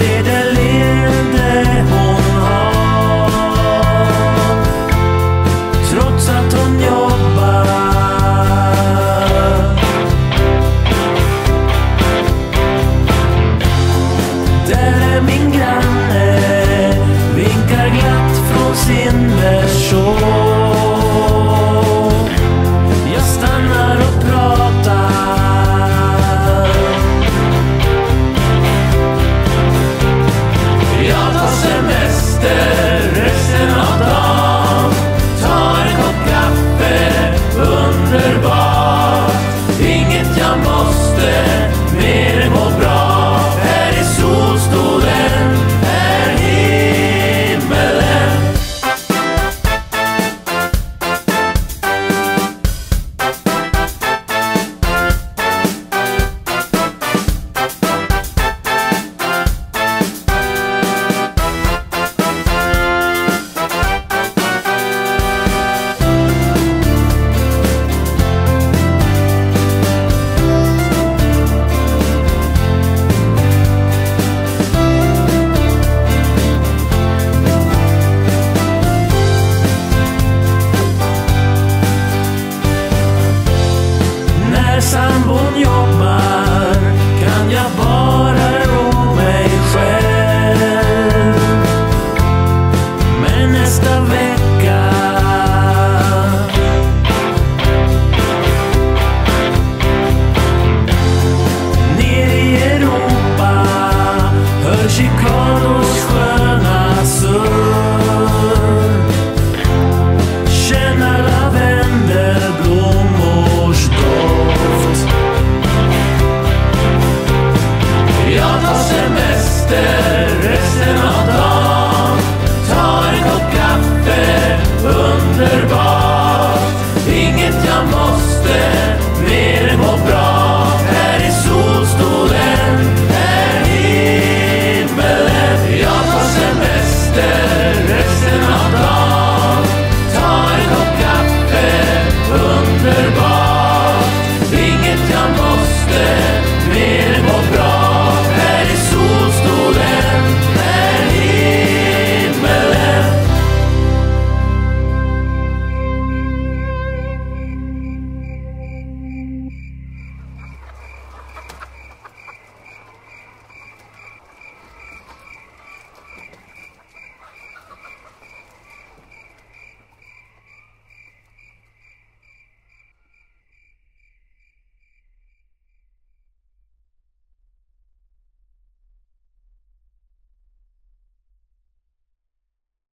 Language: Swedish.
ser det leende hon har. Trots att hon jobbar. Där är min granne, vinkar glatt från sin resten av dagen. Ta en kopp kaffe, underbart.